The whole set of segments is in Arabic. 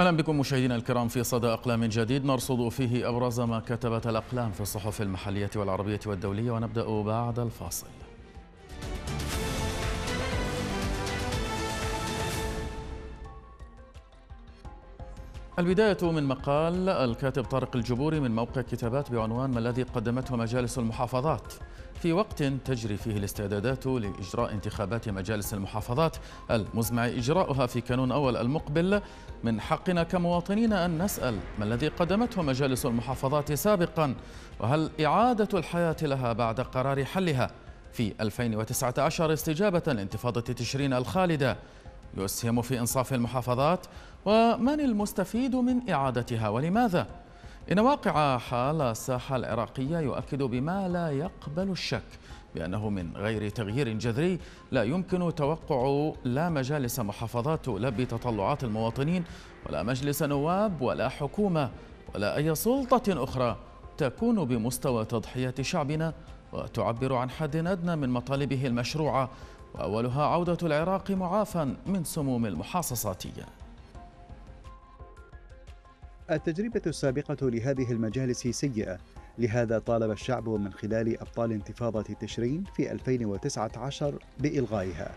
أهلا بكم مشاهدينا الكرام في صدى أقلام جديد. نرصد فيه أبرز ما كتبت الأقلام في الصحف المحلية والعربية والدولية ونبدأ بعد الفاصل. البداية من مقال الكاتب طارق الجبوري من موقع كتابات بعنوان ما الذي قدمته مجالس المحافظات. في وقت تجري فيه الاستعدادات لإجراء انتخابات مجالس المحافظات المزمع. إجراؤها في كانون أول المقبل. من حقنا كمواطنين أن نسأل ما الذي قدمته مجالس المحافظات سابقا وهل إعادة الحياة لها بعد قرار حلها. في 2019 استجابة لانتفاضة تشرين الخالدة. يسهم في إنصاف المحافظات. ومن المستفيد من إعادتها ولماذا؟ إن واقع حال الساحة العراقية يؤكد بما لا يقبل الشك بأنه من غير تغيير جذري لا يمكن توقع لا مجالس محافظات تلبي تطلعات المواطنين ولا مجلس نواب ولا حكومة ولا أي سلطة أخرى تكون بمستوى تضحية شعبنا وتعبر عن حد أدنى من مطالبه المشروعة وأولها عودة العراق معافى من سموم المحاصصاتية. التجربة السابقة لهذه المجالس سيئة لهذا طالب الشعب من خلال أبطال انتفاضة تشرين في 2019 بإلغائها.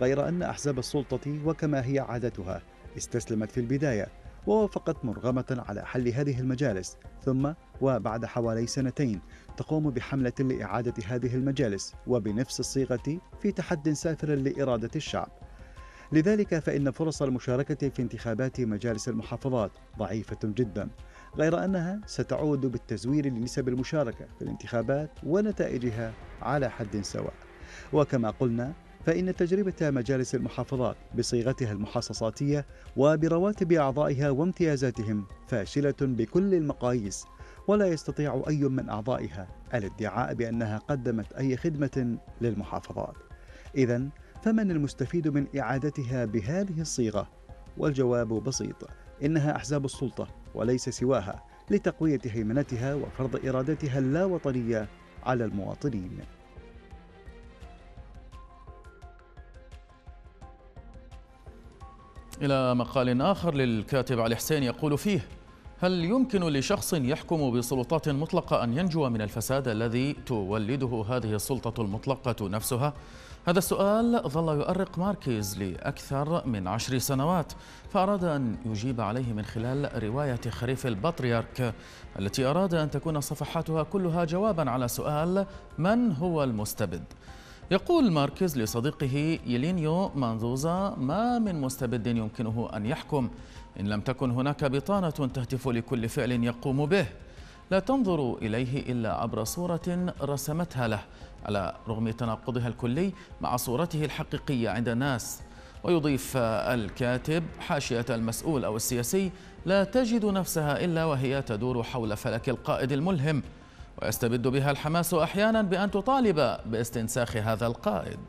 غير أن أحزاب السلطة وكما هي عادتها استسلمت في البداية ووافقت مرغمة على حل هذه المجالس ثم وبعد حوالي سنتين تقوم بحملة لإعادة هذه المجالس وبنفس الصيغة في تحد سافر لإرادة الشعب. لذلك فإن فرص المشاركة في انتخابات مجالس المحافظات ضعيفة جدا غير أنها ستعود بالتزوير لنسب المشاركة في الانتخابات ونتائجها على حد سواء. وكما قلنا فإن تجربة مجالس المحافظات بصيغتها المحاصصاتية وبرواتب أعضائها وامتيازاتهم فاشلة بكل المقاييس ولا يستطيع أي من أعضائها الادعاء بأنها قدمت أي خدمة للمحافظات. إذا فمن المستفيد من إعادتها بهذه الصيغة؟ والجواب بسيط إنها أحزاب السلطة وليس سواها لتقوية هيمنتها وفرض إرادتها اللاوطنية على المواطنين إلى مقال آخر للكاتب علي حسين يقول فيه هل يمكن لشخص يحكم بسلطات مطلقة أن ينجو من الفساد الذي تولده هذه السلطة المطلقة نفسها؟ هذا السؤال ظل يؤرق ماركيز لأكثر من عشر سنوات فأراد أن يجيب عليه من خلال رواية خريف البطريرك التي أراد أن تكون صفحاتها كلها جوابا على سؤال من هو المستبد يقول ماركيز لصديقه يلينيو مانزوزا ما من مستبد يمكنه أن يحكم إن لم تكن هناك بطانة تهتف لكل فعل يقوم به. لا تنظر إليه إلا عبر صورة رسمتها له على رغم تناقضها الكلي مع صورته الحقيقية عند الناس. ويضيف الكاتب حاشية المسؤول أو السياسي لا تجد نفسها إلا وهي تدور حول فلك القائد الملهم. ويستبد بها الحماس أحيانا بأن تطالب باستنساخ هذا القائد.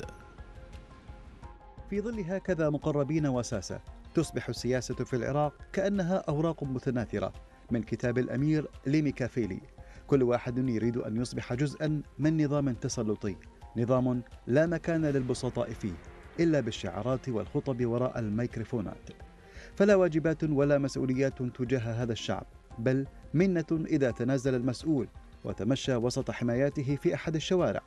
في ظل هكذا مقربين وساسة تصبح السياسة في العراق كأنها أوراق متناثرة من كتاب الأمير ليميكافيلي كل واحد يريد أن يصبح جزءا من نظام تسلطي نظام لا مكان للبسطاء فيه إلا بالشعارات والخطب وراء الميكروفونات. فلا واجبات ولا مسؤوليات تجاه هذا الشعب بل منة إذا تنازل المسؤول وتمشى وسط حماياته في أحد الشوارع.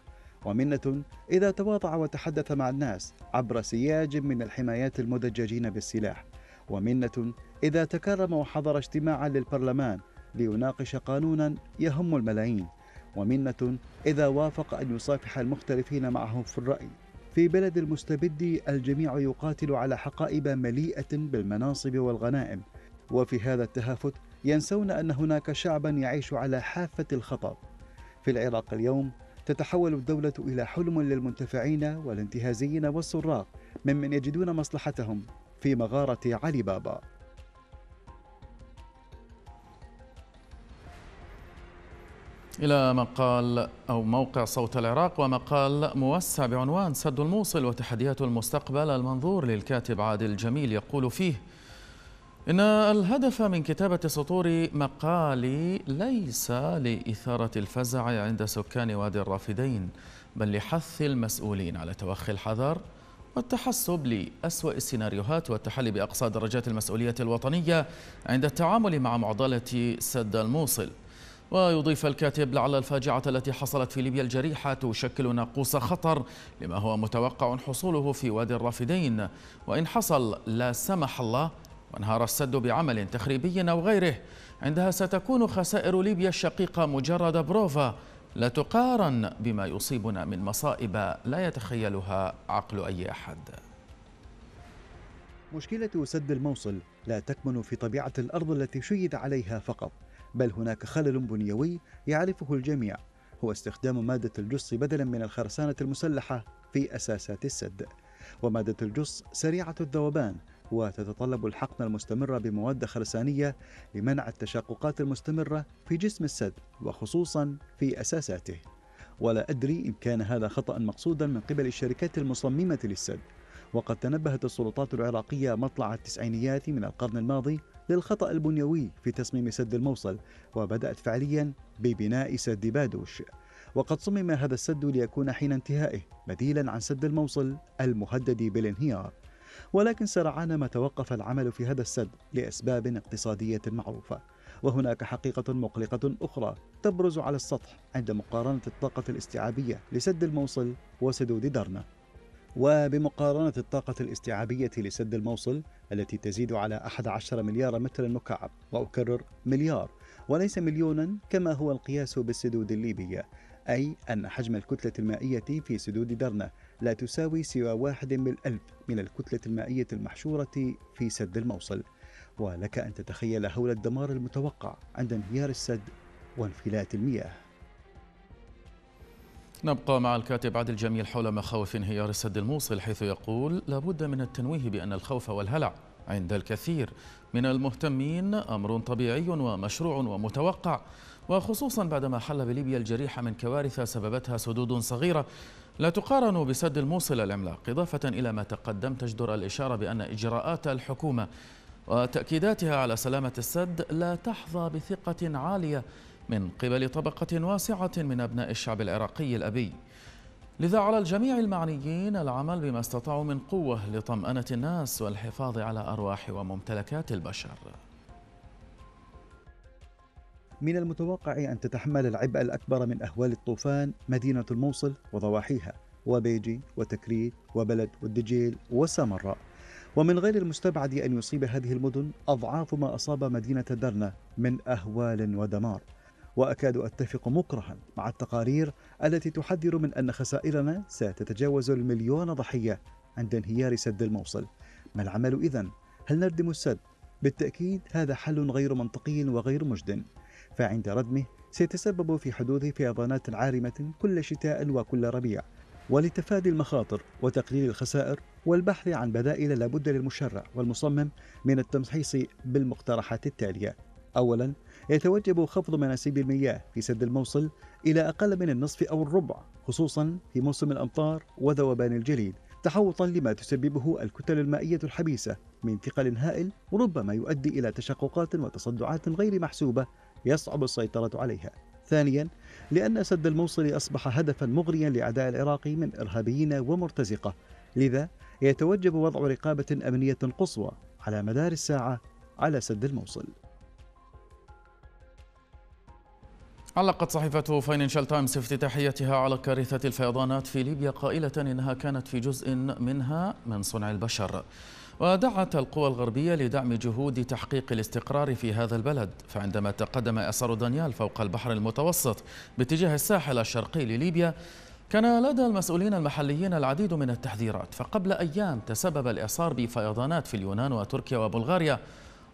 ومنة إذا تواضع وتحدث مع الناس عبر سياج من الحمايات المدججين بالسلاح. ومنة إذا تكرم وحضر اجتماعا للبرلمان ليناقش قانونا يهم الملايين. ومنة إذا وافق أن يصافح المختلفين معه في الرأي. في بلد المستبد الجميع يقاتل على حقائب مليئة بالمناصب والغنائم. وفي هذا التهافت ينسون أن هناك شعبا يعيش على حافة الخطر في العراق اليوم تتحول الدولة إلى حلم للمنتفعين والانتهازيين والسراق ممن يجدون مصلحتهم في مغارة علي بابا. إلى مقال أو موقع صوت العراق ومقال موسع بعنوان سد الموصل وتحديات المستقبل المنظور للكاتب عادل جميل يقول فيه إن الهدف من كتابة سطور مقالي ليس لإثارة الفزع عند سكان وادي الرافدين بل لحث المسؤولين على توخي الحذر والتحسب لأسوأ السيناريوهات والتحلي بأقصى درجات المسؤولية الوطنية عند التعامل مع معضلة سد الموصل. ويضيف الكاتب لعل الفاجعة التي حصلت في ليبيا الجريحة تشكل ناقوس خطر لما هو متوقع حصوله في وادي الرافدين. وإن حصل لا سمح الله وانهار السد بعمل تخريبي أو غيره. عندها ستكون خسائر ليبيا الشقيقة مجرد بروفا لا تقارن بما يصيبنا من مصائب لا يتخيلها عقل أي أحد. مشكلة سد الموصل لا تكمن في طبيعة الأرض التي شيد عليها فقط بل هناك خلل بنيوي يعرفه الجميع. هو استخدام مادة الجص بدلا من الخرسانة المسلحة في أساسات السد. ومادة الجص سريعة الذوبان وتتطلب الحقن المستمر بمواد خرسانية لمنع التشققات المستمرة في جسم السد وخصوصا في أساساته. ولا أدري إن كان هذا خطأ مقصودا من قبل الشركات المصممة للسد. وقد تنبهت السلطات العراقية مطلع التسعينيات من القرن الماضي للخطأ البنيوي في تصميم سد الموصل وبدأت فعليا ببناء سد بادوش. وقد صمم هذا السد ليكون حين انتهائه بديلا عن سد الموصل المهدد بالانهيار. ولكن سرعان ما توقف العمل في هذا السد لأسباب اقتصادية معروفة. وهناك حقيقة مقلقة أخرى تبرز على السطح عند مقارنة الطاقة الاستيعابية لسد الموصل وسدود درنا وبمقارنة الطاقة الاستيعابية لسد الموصل التي تزيد على 11 مليار متر مكعب وأكرر مليار وليس مليونا كما هو القياس بالسدود الليبية أي أن حجم الكتلة المائية في سدود درنا لا تساوي سوى واحد بالألف من الكتلة المائية المحشورة في سد الموصل. ولك أن تتخيل هول الدمار المتوقع عند انهيار السد وانفلات المياه. نبقى مع الكاتب عادل جميل حول مخاوف انهيار السد الموصل حيث يقول لابد من التنويه بأن الخوف والهلع عند الكثير. من المهتمين أمر طبيعي ومشروع ومتوقع وخصوصا بعدما حل بليبيا الجريحة من كوارث سببتها سدود صغيرة. لا تقارن بسد الموصل العملاق إضافة إلى ما تقدم تجدر الإشارة بأن إجراءات الحكومة وتأكيداتها على سلامة السد لا تحظى بثقة عالية من قبل طبقة واسعة من أبناء الشعب العراقي الأبي. لذا على الجميع المعنيين العمل بما استطاعوا من قوة لطمأنة الناس والحفاظ على أرواح وممتلكات البشر. من المتوقع أن تتحمل العبء الأكبر من أهوال الطوفان مدينة الموصل وضواحيها وبيجي وتكريت وبلد والدجيل وسامراء ومن غير المستبعد أن يصيب هذه المدن أضعاف ما أصاب مدينة درنا من أهوال ودمار وأكاد أتفق مكرها مع التقارير التي تحذر من أن خسائرنا ستتجاوز المليون ضحية عند انهيار سد الموصل ما العمل إذن؟ هل نردم السد؟ بالتأكيد هذا حل غير منطقي وغير مجد فعند ردمه سيتسبب في حدوث فيضانات عارمة كل شتاء وكل ربيع. ولتفادي المخاطر وتقليل الخسائر والبحث عن بدائل لابد للمشرع والمصمم من التمحيص بالمقترحات التالية. أولا يتوجب خفض مناسيب المياه في سد الموصل إلى أقل من النصف أو الربع خصوصا في موسم الأمطار وذوبان الجليد تحوطا لما تسببه الكتل المائية الحبيسة من ثقل هائل ربما يؤدي إلى تشققات وتصدعات غير محسوبة يصعب السيطرة عليها. ثانيا لأن سد الموصل أصبح هدفا مغريا لأعداء العراق من إرهابيين ومرتزقة. لذا يتوجب وضع رقابة أمنية قصوى على مدار الساعة على سد الموصل. علقت صحيفة فاينانشال تايمز افتتاحيتها على كارثة الفيضانات في ليبيا قائلة إنها كانت في جزء منها من صنع البشر. ودعت القوى الغربية لدعم جهود تحقيق الاستقرار في هذا البلد فعندما تقدم إعصار دانيال فوق البحر المتوسط باتجاه الساحل الشرقي لليبيا كان لدى المسؤولين المحليين العديد من التحذيرات فقبل أيام تسبب الإعصار بفيضانات في اليونان وتركيا وبلغاريا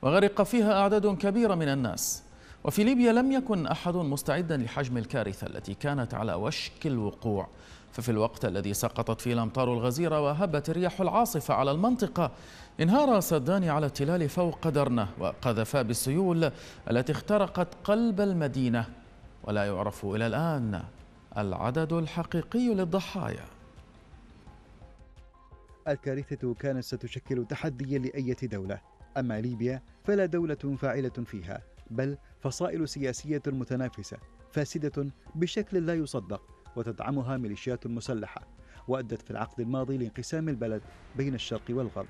وغرق فيها أعداد كبيرة من الناس. وفي ليبيا لم يكن أحد مستعدا لحجم الكارثة التي كانت على وشك الوقوع. ففي الوقت الذي سقطت فيه الأمطار الغزيرة وهبت الرياح العاصفة على المنطقة انهار سدان على التلال فوق درنة وقذفا بالسيول التي اخترقت قلب المدينة. ولا يعرف إلى الآن العدد الحقيقي للضحايا. الكارثة كانت ستشكل تحديا لأية دولة. أما ليبيا فلا دولة فاعلة فيها بل فصائل سياسية متنافسة فاسدة بشكل لا يصدق. وتدعمها ميليشيات مسلحة وأدت في العقد الماضي لانقسام البلد بين الشرق والغرب.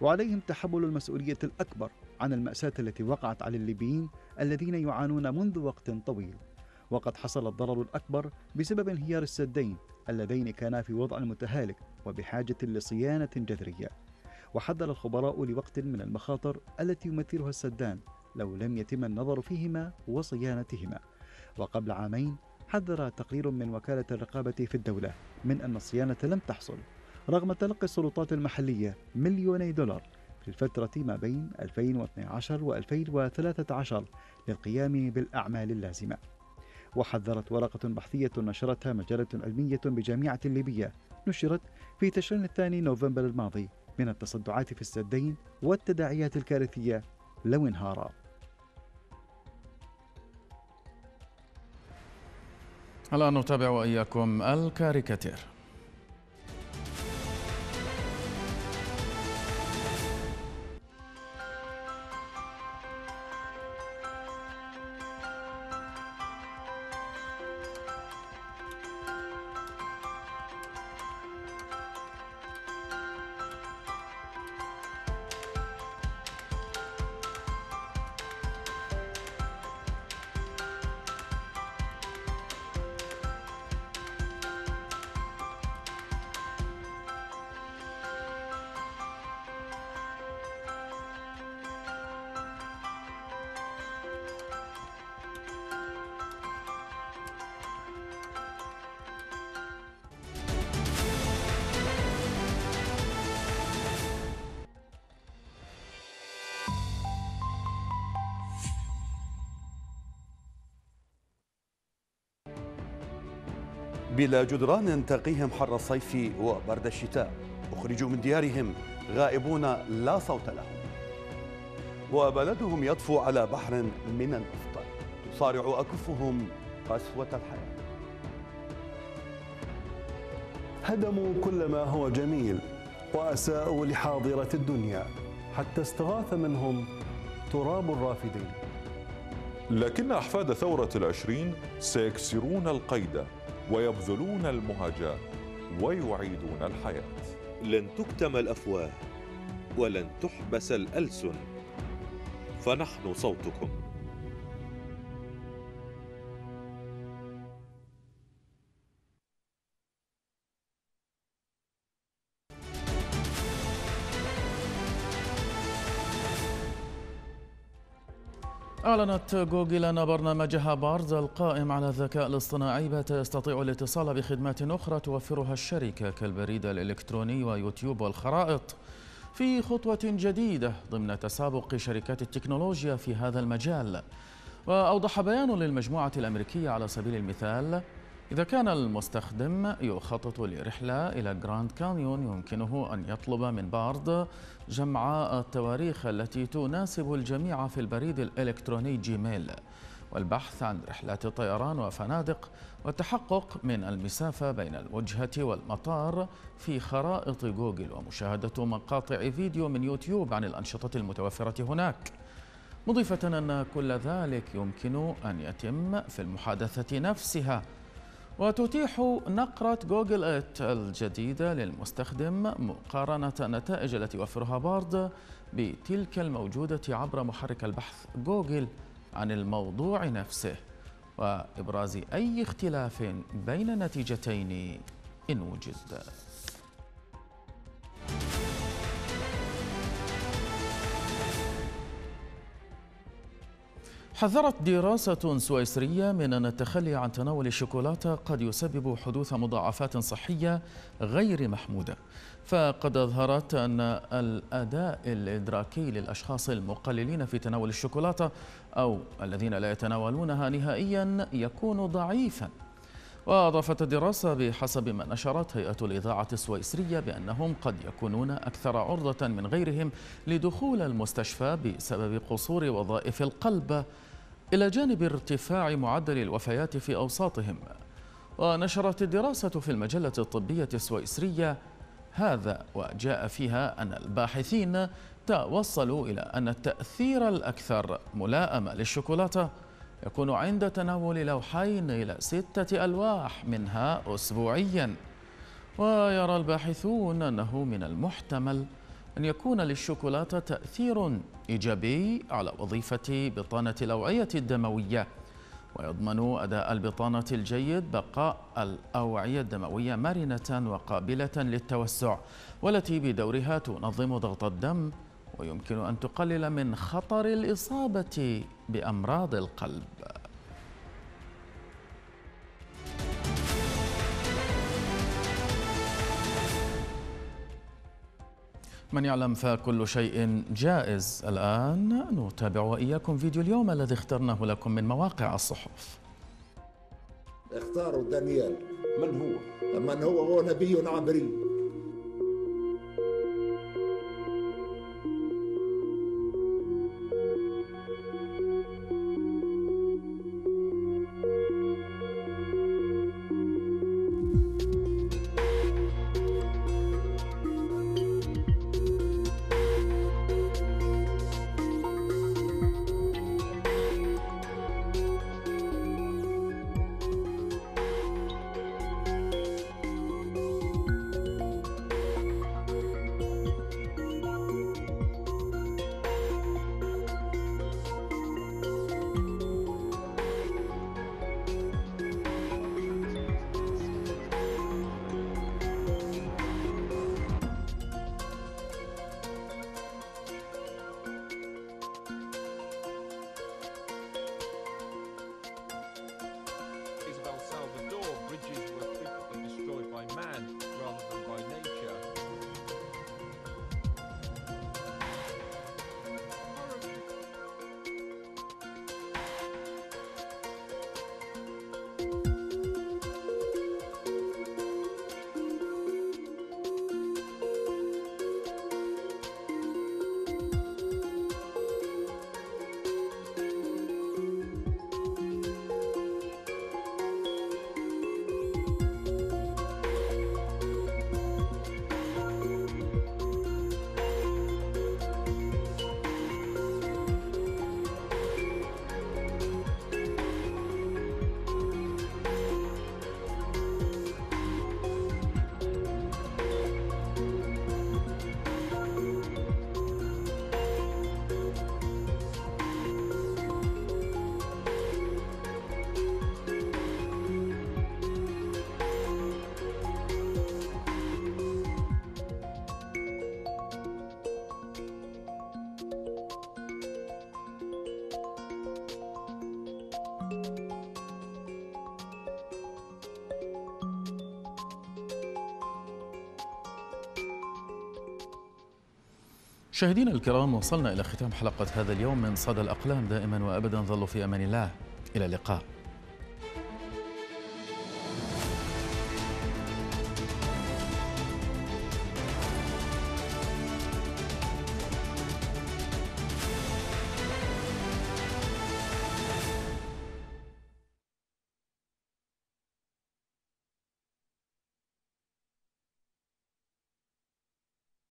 وعليهم تحمل المسؤولية الأكبر عن المأساة التي وقعت على الليبيين الذين يعانون منذ وقت طويل. وقد حصل الضرر الأكبر بسبب انهيار السدين اللذين كانا في وضع متهالك وبحاجة لصيانة جذرية. وحذر الخبراء لوقت من المخاطر التي يمثلها السدان لو لم يتم النظر فيهما وصيانتهما. وقبل عامين حذر تقرير من وكالة الرقابة في الدولة من أن الصيانة لم تحصل رغم تلقي السلطات المحلية مليوني دولار في الفترة ما بين 2012 و 2013 للقيام بالأعمال اللازمة. وحذرت ورقة بحثية نشرتها مجلة علمية بجامعة الليبية نشرت في تشرين الثاني نوفمبر الماضي من التصدعات في السدين والتداعيات الكارثية لو انهارا الآن نتابع وإياكم الكاريكاتير. بلا جدران تقيهم حر الصيف وبرد الشتاء. أخرجوا من ديارهم غائبون لا صوت لهم. وبلدهم يطفو على بحر من النفط تصارع أكفهم قسوة الحياة. هدموا كل ما هو جميل وأساءوا لحاضرة الدنيا. حتى استغاث منهم تراب الرافدين. لكن أحفاد ثورة العشرين سيكسرون القيد. ويبذلون المهاجاة ويعيدون الحياة. لن تكتم الأفواه ولن تحبس الألسن. فنحن صوتكم. أعلنت جوجل أن برنامجها بارد القائم على الذكاء الاصطناعي بات يستطيع الاتصال بخدمات أخرى توفرها الشركة كالبريد الإلكتروني ويوتيوب والخرائط. في خطوة جديدة ضمن تسابق شركات التكنولوجيا في هذا المجال. وأوضح بيان للمجموعة الأمريكية على سبيل المثال إذا كان المستخدم يخطط لرحلة إلى جراند كانيون يمكنه أن يطلب من بارد جمع التواريخ التي تناسب الجميع في البريد الإلكتروني جيميل والبحث عن رحلات طيران وفنادق والتحقق من المسافة بين الوجهة والمطار في خرائط جوجل ومشاهدة مقاطع فيديو من يوتيوب عن الأنشطة المتوفرة هناك. مضيفة أن كل ذلك يمكن أن يتم في المحادثة نفسها. وتتيح نقرة Google it الجديدة للمستخدم مقارنة النتائج التي يوفرها بارد بتلك الموجودة عبر محرك البحث جوجل عن الموضوع نفسه. وإبراز أي اختلاف بين النتيجتين إن وجد. حذرت دراسة سويسرية من أن التخلي عن تناول الشوكولاتة قد يسبب حدوث مضاعفات صحية غير محمودة. فقد أظهرت أن الأداء الإدراكي للأشخاص المقللين في تناول الشوكولاتة أو الذين لا يتناولونها نهائيا يكون ضعيفا. وأضافت الدراسة بحسب ما نشرت هيئة الإذاعة السويسرية بأنهم قد يكونون أكثر عرضة من غيرهم لدخول المستشفى بسبب قصور وظائف القلب إلى جانب ارتفاع معدل الوفيات في أوساطهم. ونشرت الدراسة في المجلة الطبية السويسرية هذا وجاء فيها أن الباحثين توصلوا إلى أن التأثير الأكثر ملائمة للشوكولاتة يكون عند تناول لوحين إلى ستة ألواح منها أسبوعياً. ويرى الباحثون أنه من المحتمل أن يكون للشوكولاتة تأثير إيجابي على وظيفة بطانة الأوعية الدموية. ويضمن أداء البطانة الجيد بقاء الأوعية الدموية مرنة وقابلة للتوسع والتي بدورها تنظم ضغط الدم ويمكن أن تقلل من خطر الإصابة بأمراض القلب. من يعلم فكل شيء جائز. الآن نتابع وإياكم فيديو اليوم الذي اخترناه لكم من مواقع الصحف. اختاروا دانيال. من هو؟ من هو؟ هو نبي عبري مشاهدينا الكرام وصلنا إلى ختام حلقة هذا اليوم من صدى الأقلام. دائما وأبدا ظلوا في أمان الله. إلى اللقاء.